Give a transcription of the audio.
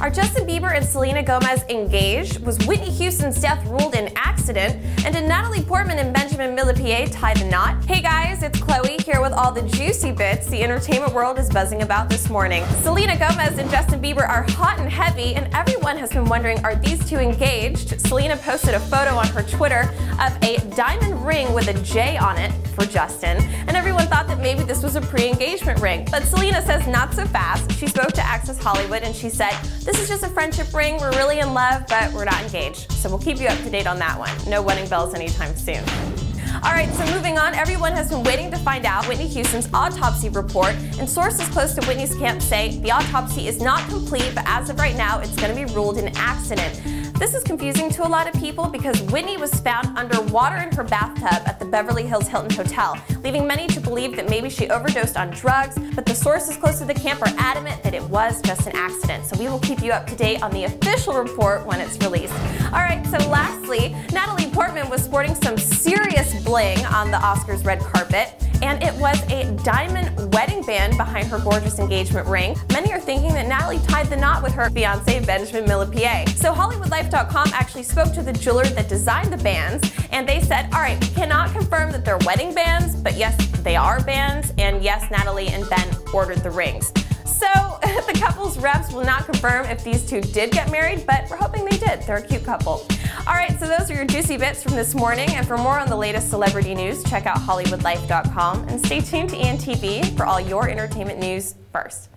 Are Justin Bieber and Selena Gomez engaged? Was Whitney Houston's death ruled an accident? And did Natalie Portman and Benjamin Millepied tie the knot? Hey guys, it's Chloe here with all the juicy bits the entertainment world is buzzing about this morning. Selena Gomez and Justin Bieber are hot and heavy, and everyone has been wondering are these two engaged? Selena posted a photo on her Twitter of a diamond ring with a J on it for Justin, and everyone thought that maybe this was a pre engagement ring. But Selena says not so fast. She spoke to Access Hollywood and she said, this is just a friendship ring. We're really in love, but we're not engaged. So we'll keep you up to date on that one. No wedding bells anytime soon. All right, so moving on, everyone has been waiting to find out Whitney Houston's autopsy report, and sources close to Whitney's camp say the autopsy is not complete, but as of right now, it's going to be ruled an accident. This is confusing to a lot of people because Whitney was found underwater in her bathtub Beverly Hills Hilton Hotel, leaving many to believe that maybe she overdosed on drugs, but the sources close to the camp are adamant that it was just an accident. So we will keep you up to date on the official report when it's released. All right, so lastly, Natalie Portman was sporting some serious bling on the Oscars red carpet and it was a diamond wedding band behind her gorgeous engagement ring. Many are thinking that Natalie tied the knot with her fiance Benjamin Millepied. So HollywoodLife.com actually spoke to the jeweler that designed the bands, and they said, all right, we cannot confirm that they're wedding bands, but yes, they are bands, and yes, Natalie and Ben ordered the rings. So the couple's reps will not confirm if these two did get married, but we're hoping they did. They're a cute couple. All right, so those are your juicy bits from this morning. And for more on the latest celebrity news, check out HollywoodLife.com and stay tuned to ENTV for all your entertainment news first.